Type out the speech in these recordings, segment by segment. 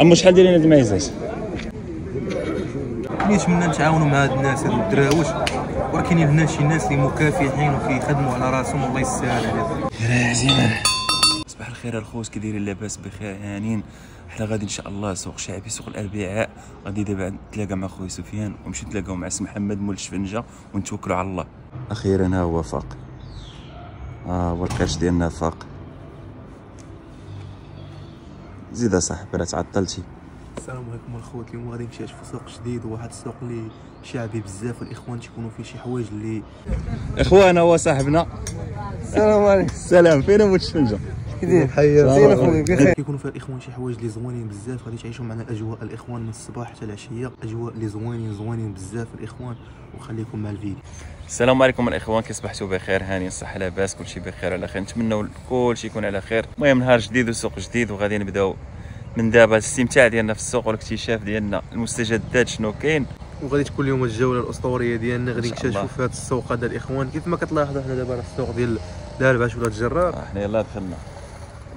اما شحال دايرين هاد الميزات نتمنى نتعاونوا مع هاد الناس هادو الدراوش ولكن هنا شي ناس اللي مكافحين وكيخدموا على راسهم الله يسهل عليهم. صباح الخير الخوت كي دايرين لاباس بخير هانين حنا غادي إن شاء الله سوق شعبي سوق الأربعاء. غادي دابا نتلاقى مع خويا سفيان ونمشي نتلاقاو مع سي محمد مول الشفنجة ونتوكلوا على الله. أخيرا ها هو فاق. ها هو الكاش ديالنا فاق. زيد صاحبي راه تعطلتي السلام عليكم الخوت اليوم غادي نمشي في سوق جديد وواحد السوق اللي شعبي بزاف والإخوان تيكونوا فيه شي حوايج اللي اخوانا هو صاحبنا السلام عليكم. السلام فين مول الشفنجه كيداير زين اخويا بخير. كيكونوا فيها الإخوان شي حوايج اللي زوينين بزاف. غادي تعيشوا معنا الأجواء الإخوان من الصباح حتى العشية. أجواء اللي زوينين زوينين بزاف الإخوان. وخليكم مع الفيديو. السلام عليكم الإخوان. كي صبحتوا بخير هاني الصحه لاباس كلشي بخير على خير. نتمنوا كلشي يكون على خير. المهم نهار جديد وسوق جديد وغادي نبداو من دابا الاستمتاع ديالنا في السوق والاكتشاف ديالنا. المستجدات شنو كاين؟ وغادي تكون اليوم الجولة الأسطورية ديالنا. غادي. نكتشفوا في هذا السوق هذا الإخوان. كيف ما كتلاحظوا حنا دابا راه السوق ديال دارباش ولا الجرار آه، حنا يلاه دخلنا.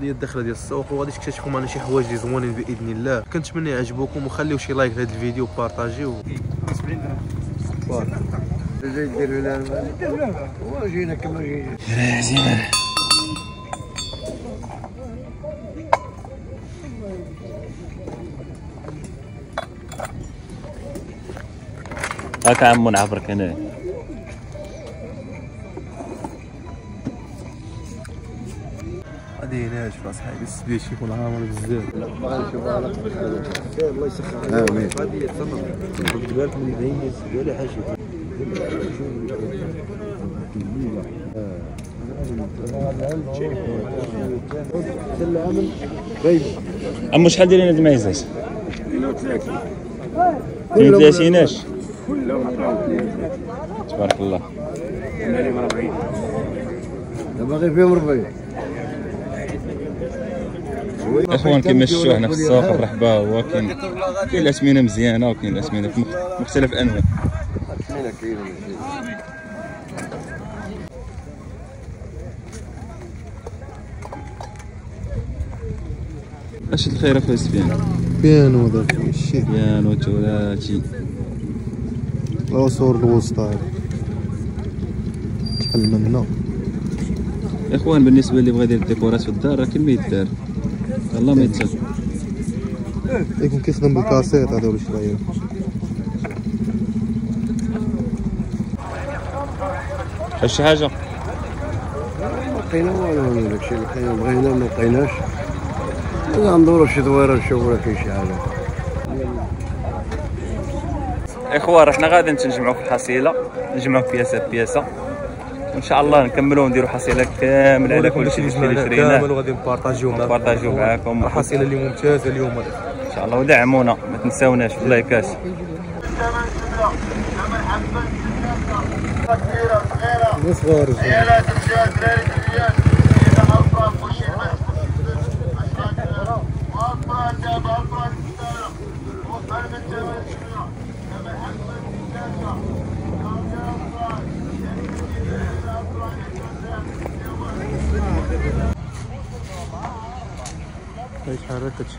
ديال الدخله ديال السوق وغادي تكتشفوا معنا شي حوايج اللي زوينين بإذن الله. كنتمنى يعجبوكم وخليو شي لايك لهذا الفيديو وبارطاجيو. جاي دير لنا وجينا كما جينا لازم هاك عمو نعبرك عايش في راس حالي السبيشي يكون عامر بزاف الله يسخر آمين. خد بالك من ولا حاجة. شحال دايرين هاد الميزات 32 32 اش تبارك الله. دابا غير فيهم 40 إخوان كما شفتوا حنا في السوق الرحبة هو كاين كاين الاثمنه مزيانة وكاين الاسمنة في مختلف الانواع أش الخير أخويا سفيان؟ بيانو داك الشيء. بيانو تولاتي العصور الوسطى. تحل منها إخوان بالنسبة اللي بغى يدير الديكورات في الدار راه كمل يدار والله ما يتسال يكون كيخدم بالكاسيت هذا ولا شوية شي حاجة؟ ما لقينا والو داكشي اللي لقينا بغينا ما لقيناش. ندورو شي دويرة نشوفو كاين شي حاجة. اخوان حنا غادي نتجمعوا في الحصيلة نجمعوا بياسة بياسة. وان شاء الله نكملوا ونديروا حصيلة كاملة على كل شيء اللي كامل شريناه وغادي نبارطاجيو معكم. نبارطاجيو معاكم. الحصيله اللي ممتازة اليوم. إن شاء الله. ودعمونا ما تنساوناش. في اللايكات صغار يتحرك هادشي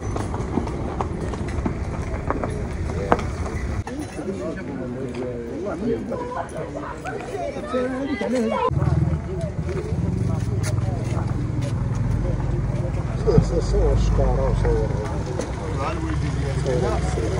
صور شكاره وصور ها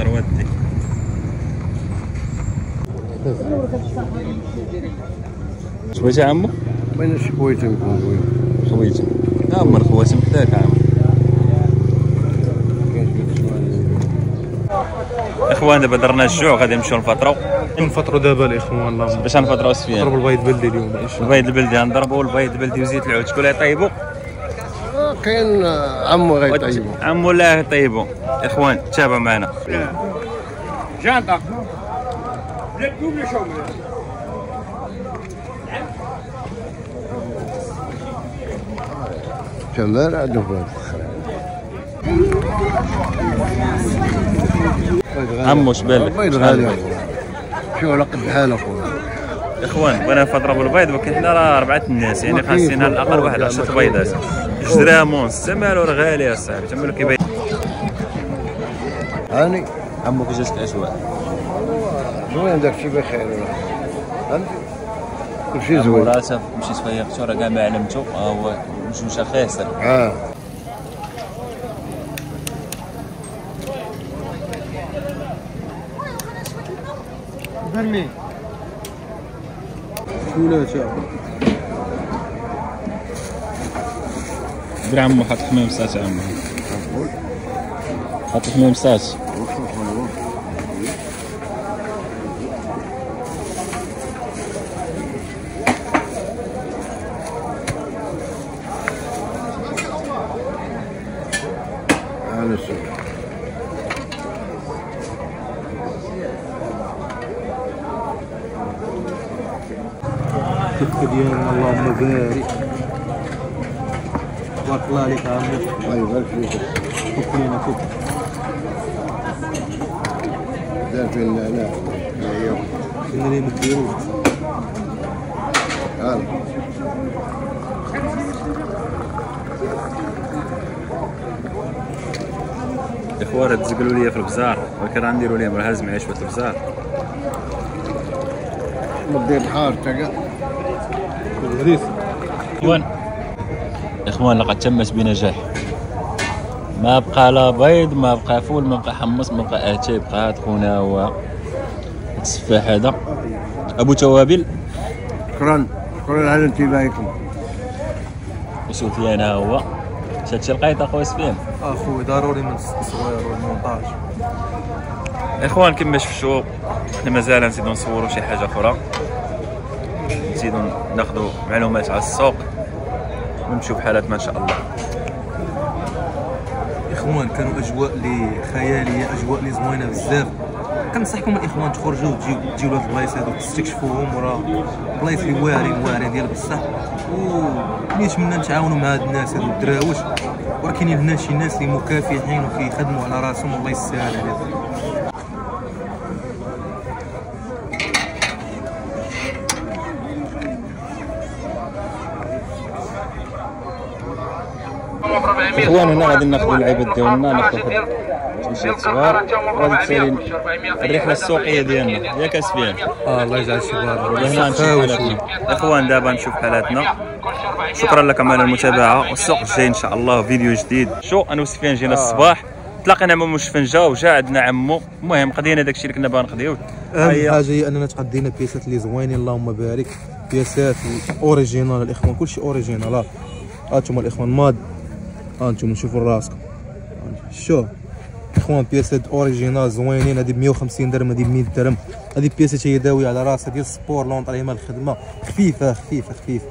حديد طروادي شوية عمو؟ بين شي خويتهم يكون زوين خويتي. ها هما الخواتم حداك عمو إخوان دابا درنا الجوع غادي نمشيو نفطرو. نفطروا دابا الاخوان باش نفطرو سفيان. البيض بلدي اليوم البيض البلدي نضربو البيض البلدي وزيت العود. شكون اللي يطيبو؟ كاين عمو غيطيبو عمو الله يطيبو إخوان تابعوا معنا. جانتا. شمال عندهم هذا عمو شبالك البيض غالي اخويا شو على قد حال اخويا اخوان بغينا نضربوا البيض ولكن حنا راه أربعة الناس يعني خاصين على الأقل واحد 10 بيضات جوج درامونس تمالو راه غالي اصاحبي تمالو كيبان. هاني عمو كي جاتك الاجواء زوين داك الشيء بخير فهمتي كل شيء عمو زوين راه شاف مشيت فيقتو راه كاع ما علمتو ها هو مش مشى خاسر. آه. برمي. شولاته دير عمو حط حمام ساعات عمو. حط حمام ساعات أنا السوق كتك ديالنا اللهم بارك تبارك الله عليك عمي الله يبارك فيك كف لينا كف دار في النعناع أيوه كنا لي مديروش هذا. الاخوان تزقلوا لي في البزار. ولكن راه نديروا لهم راه هاز معايا شوية البزار. مدير الحار تلقى الهريس إخوان. إخوان لقد تمت بنجاح. ما بقى لا بيض ما بقى فول ما بقى حمص ما بقى اتاي بقى هاد خونا هو التفاح هذا. أبو توابل. شكرا. شكرا على انتباهكم. وسفيان ها هو. شاتشي لقيت اخويا سفيان أخوي ضروري من التصوير والمونتاج إخوان كما شفتوا حنا مازال نزيدو نصوروا شي حاجة أخرى. نزيدو ناخذوا معلومات على السوق ونمشيو بحالاتنا إن شاء الله. إخوان كانوا أجواء اللي خيالية أجواء اللي زوينة بزاف. كنصحكم الاخوان تخرجوا تجيو تجيو لهاد البلايص هادو تستكشفوهم وراه بلايص اللي واعرين واعرين ديال بصح. ونتمنى نتعاونوا مع هاد الناس هادو الدراوش؟ كاينين هنا شي ناس اللي مكافحين وكيخدموا على راسهم والله يسهل عليهم. اخوان هنا غادي ناخذوا اللعيبات ديالنا ناخذوا واحد شوية صغار وغادي تسالي الرحلة السوقية ديالنا. ياك اسفيان آه الله يجعل وهنا نمشي حالاتنا إخوان دابا نشوف حالاتنا شكرا لكم على المتابعة. والسوق الجاي إن شاء الله فيديو جديد. شو؟ أنا وسفيان جينا الصباح. تلاقينا مع مشفنجه وجا عندنا عمو. المهم قضينا داكشي اللي كنا باغي نقضيو أهم. حاجة هي أننا تقدينا بياسات اللي زوينين. اللهم بارك. بياسات original الإخوان كلشي original ها هانتوما الإخوان. ماد. هانتوما شوفوا راسكم شوف اخوان بياسات original زوينين هذه ب 150 درهم هذه ب 100 درهم هذه بياسات هي داويه على راسها ديال السبور l'entraînement مال الخدمه خفيفه خفيفه خفيفه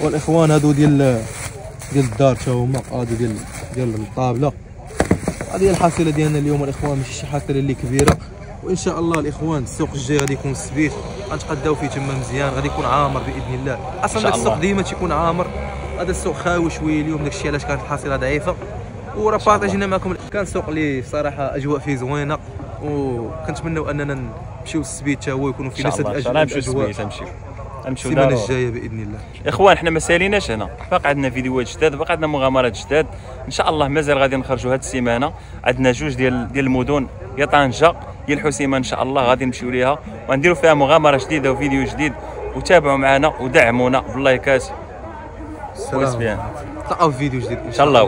والاخوان هادو ديال ديال الدار تا هما هادو ديال ديال الطابله هذه الحصيله ديالنا اليوم الاخوان ماشي شي حصيله اللي كبيره وان شاء الله الاخوان السوق الجاي غادي يكون السبيت غنتقداو فيه تما مزيان غادي يكون عامر باذن الله أصلا السوق. ديما تيكون عامر هذا السوق خاوي شوية اليوم داكشي علاش كانت الحصيلة ضعيفة. وراه بارطاجينا معكم. كان سوق اللي صراحة أجواء فيه زوينة وكنتمنوا أننا نمشيو السبيت حتى هو يكونوا في نفس الله إن شاء الأجواء. الله نمشيو. السبيت نمشيو. نمشيو السيمانة. الجاية بإذن الله. إخوان حنا ما ساليناش هنا. باقي عندنا فيديوهات جداد باقي عندنا مغامرات جداد. إن شاء الله مازال غادي نخرجوا هذه السيمانة. عندنا جوج ديال ديال المدن يا طنجه يا الحسيمه إن شاء الله غادي نمشيو ليها. ونديروا فيها مغامرة جديدة وفيديو جديد. وتابعوا معنا ودعمونا باللايكات. السلام تلقاو في فيديو جديد إن شاء. الله.